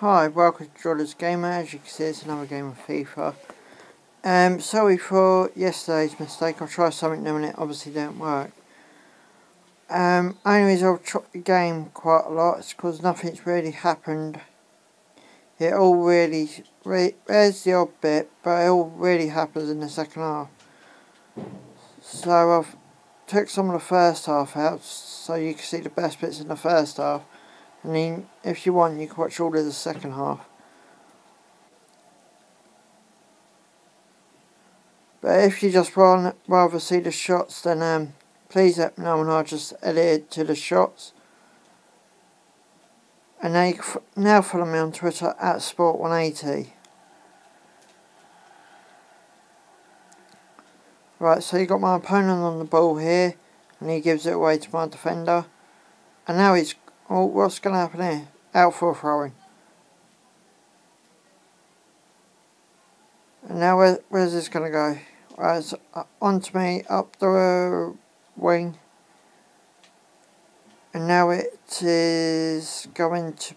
Hi, welcome to Jordan's Gamer. As you can see, it's another game of FIFA. Um, sorry for yesterday's mistake. I tried something new and it obviously didn't work. Um, reason I've chopped the game quite a lot is because nothing's really happened. It all really, re there's the odd bit, but it all really happens in the second half. So I've took some of the first half out so you can see the best bits in the first half and mean, if you want you can watch all of the second half. But if you just want rather see the shots then um, please let me know and I'll just edit it to the shots. And now, now follow me on Twitter at Sport180 Right, so you got my opponent on the ball here and he gives it away to my defender. And now he's, oh, what's going to happen here? Out for a throwing. And now where, where's this going to go? Right, it's uh, onto me, up the wing. And now it is going to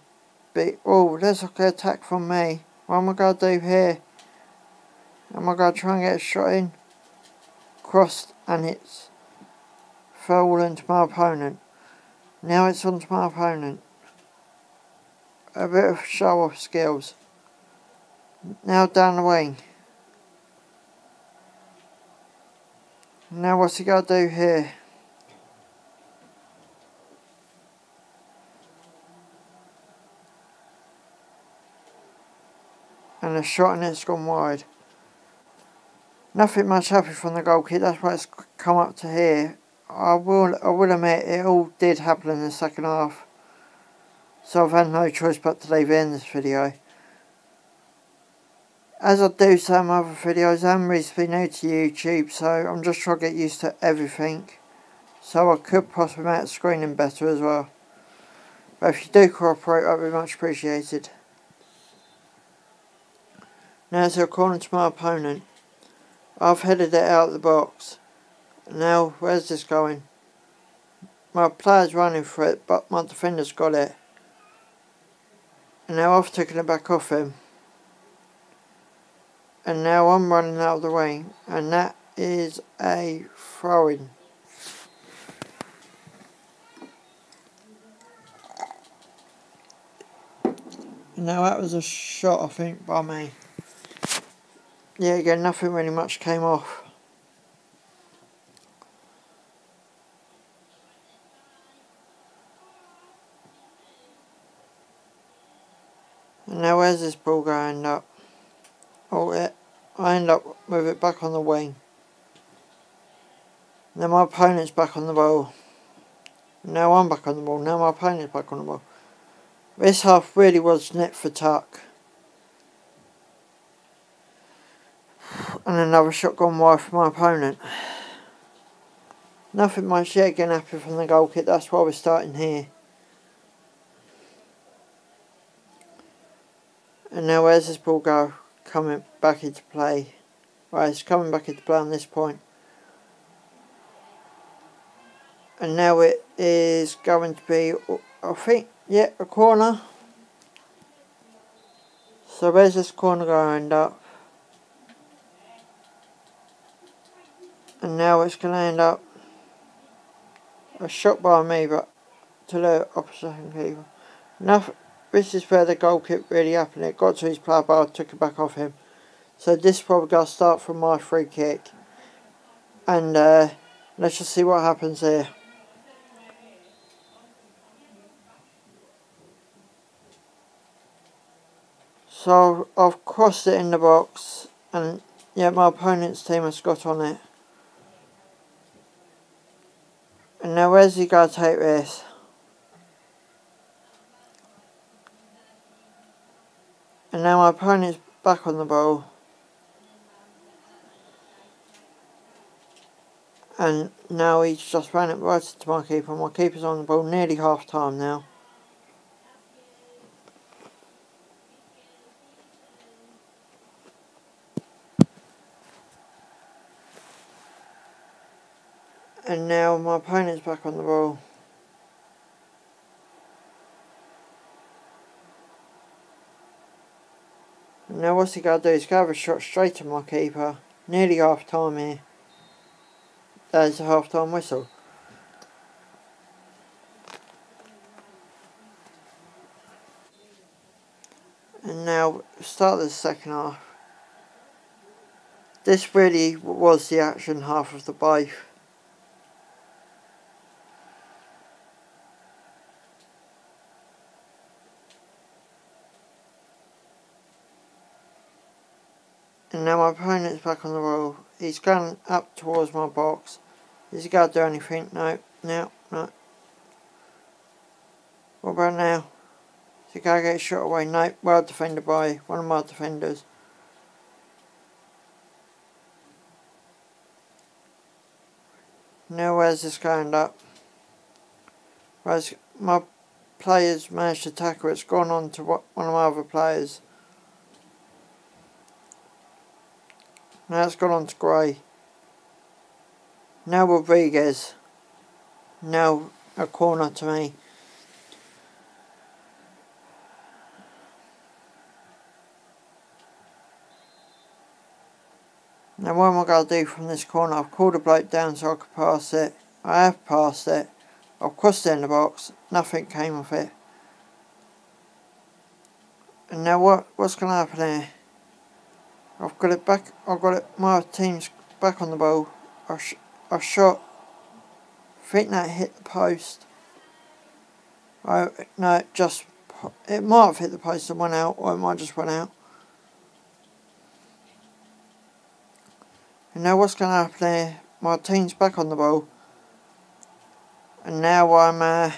be, oh, there's like an attack from me. What am I going to do here? Am I going to try and get a shot in? Crossed and it's fallen to my opponent. Now it's on to my opponent. A bit of show off skills. Now down the wing. Now what's he got to do here? And the shot and it's gone wide. Nothing much happened from the goal kick, that's why it's come up to here. I will I will admit it all did happen in the second half. So I've had no choice but to leave it in this video. As I do some other videos, I'm recently new to YouTube, so I'm just trying to get used to everything. So I could possibly make the screening better as well. But if you do cooperate, that'd be much appreciated. Now it's a corner to my opponent. I've headed it out of the box. Now, where's this going? My player's running for it, but my defender's got it. And now I've taken it back off him. And now I'm running out of the way. And that is a throwing. Now that was a shot, I think, by me. Yeah, again, nothing really much came off. Where's this ball going up? Oh, it, I end up with it back on the wing. Now my opponent's back on the ball. Now I'm back on the ball. Now my opponent's back on the ball. This half really was net for tuck. And another shot gone wide for my opponent. Nothing much yet getting happy from the goal kick. That's why we're starting here. And now where's this ball go? Coming back into play. Right, it's coming back into play on this point. And now it is going to be, I think, yeah, a corner. So where's this corner going to end up? And now it's going to end up a shot by me, but to the opposition keeper. Nothing, this is where the goal kick really happened. It got to his player took it back off him. So this probably got to start from my free kick. And uh, let's just see what happens here. So I've crossed it in the box and yeah my opponent's team has got on it. And now where's he going to take this? And now my opponent's back on the ball. And now he's just ran it right to my keeper. My keeper's on the ball nearly half time now. And now my opponent's back on the ball. Now what's he got to do? He's got to have a shot straight to my keeper. Nearly half time here. There's a half time whistle. And now start the second half. This really was the action half of the both. And now my opponent's back on the. He's going up towards my box. Is he going to do anything? No, no, no. What about now? Is he going to get shot away? No, well defended by one of my defenders. Now where's this going up? Whereas my players managed to tackle it, it's gone on to one of my other players. Now it's gone on to Gray. Now Rodriguez. Now a corner to me. Now what am I going to do from this corner? I've called a bloke down so I could pass it. I have passed it. I've crossed it in the box. Nothing came of it. And now what? what's going to happen here? I've got it back. I've got it. My team's back on the ball. I, sh I shot. I think that hit the post. Oh no, it just it might have hit the post and went out, or it might just went out. And now what's going to happen here? My team's back on the ball. And now I'm uh,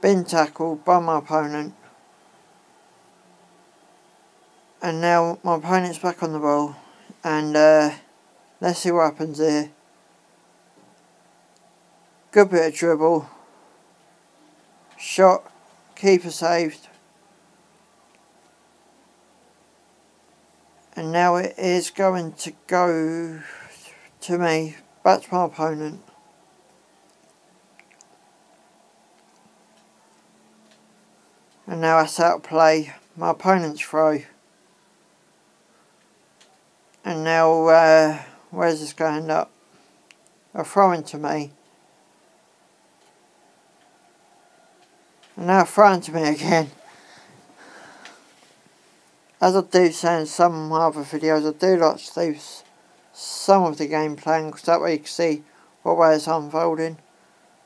been tackled by my opponent. And now my opponent's back on the ball. And uh, let's see what happens here. Good bit of dribble. Shot. Keeper saved. And now it is going to go to me, back to my opponent. And now I set up play, my opponent's throw. And now, uh, where's this going to end up? A throw into me. And now a throw into me again. As I do say in some of my other videos, I do like to some of the game plan because that way you can see what way it's unfolding.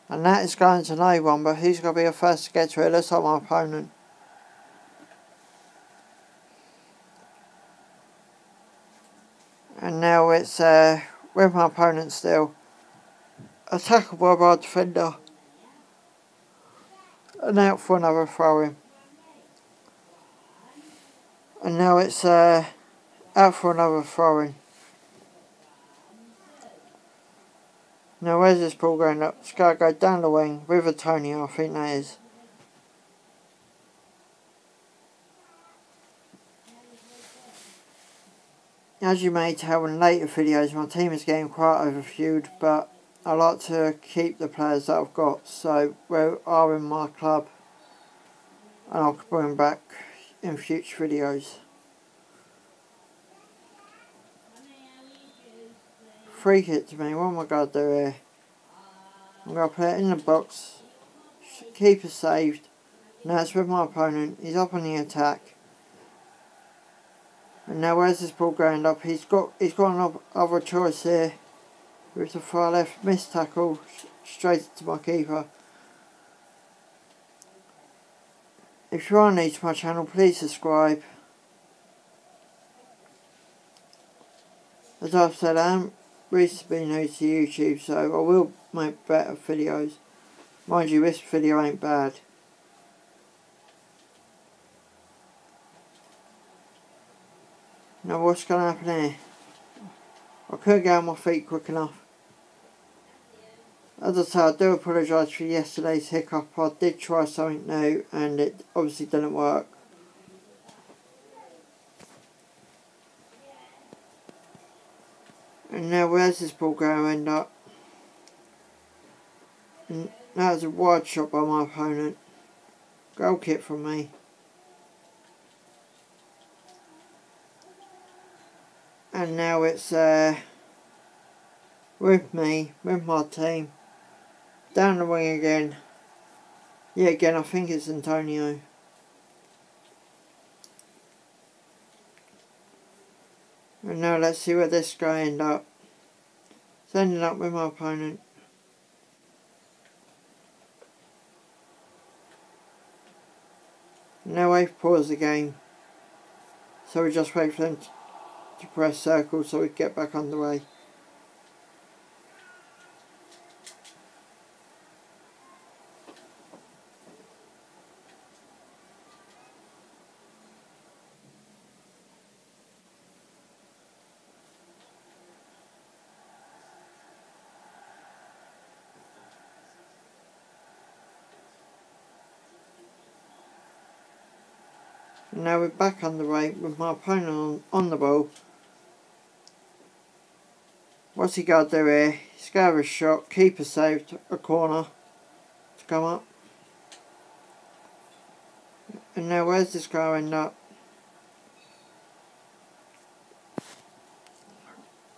And that is going to no one, but who's going to be the first to get to it? Looks like my opponent. And now it's uh, with my opponent still. A by my defender. And out for another throw in. And now it's uh, out for another throwing. Now where's this ball going up? It's got to go down the wing with a Tony, I think that is. As you may tell in later videos, my team is getting quite overviewed, but I like to keep the players that I've got, so we are in my club, and I'll bring back in future videos. Free hit to me, what am I going to do here? I'm going to put it in the box, keeper saved, now it's with my opponent, he's up on the attack. And now where's this ball going up? He's got he's got another choice here. With a far left miss tackle straight to my keeper. If you are new to my channel, please subscribe. As I've said, I am recently new to YouTube, so I will make better videos. Mind you, this video ain't bad. Now what's going to happen here? I couldn't get on my feet quick enough. As I say, I do apologise for yesterday's hiccup. I did try something new and it obviously didn't work. And now where's this ball going to end up? And that was a wide shot by my opponent. Goal kick from me. And now it's uh, with me, with my team. Down the wing again. Yeah, again, I think it's Antonio. And now let's see where this guy end up. It's up with my opponent. Now I've paused the game. So we just wait for them to press circle so we get back underway. Now we're back on the right with my opponent on, on the ball. What's he got to do here? He's got to have a shot. Keeper saved a corner to come up. And now where's this guy end up?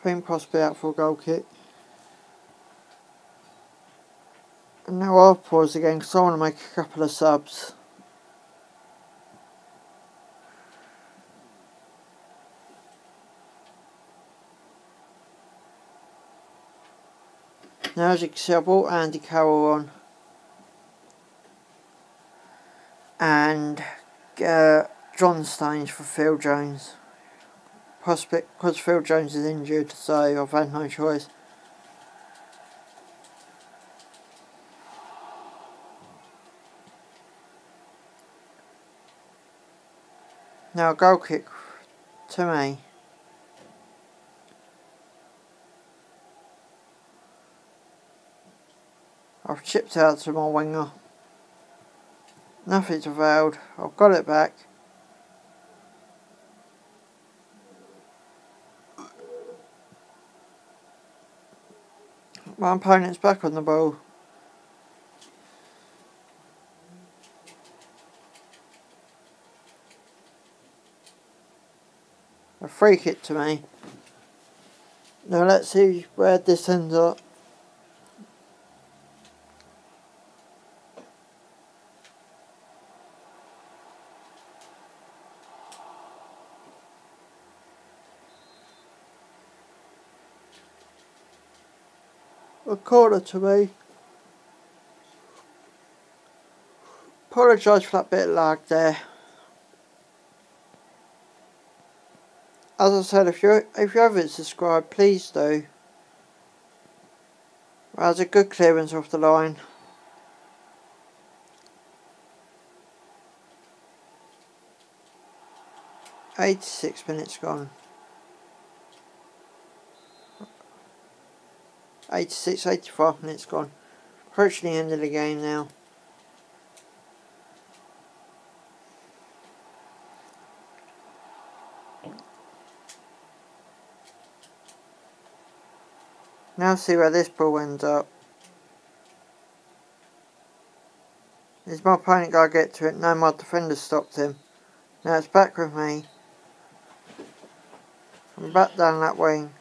Think possibly out for a goal kick. And now I'll pause again because I want to make a couple of subs. Now as brought Andy Carroll on and uh, John Stones for Phil Jones. Prospect because Phil Jones is injured so I've had no choice. Now goal kick to me. I've chipped out to my winger. Nothing's availed. I've got it back. My opponent's back on the ball. A free kick to me. Now let's see where this ends up. Corner to me. Apologise for that bit of lag there. As I said, if you if you haven't subscribed, please do. That's a good clearance off the line. Eighty six minutes gone. 86, 85 minutes gone. Approaching the end of the game now. Now see where this ball ends up. Is my opponent going to get to it? No, my defender stopped him. Now it's back with me. I'm back down that wing.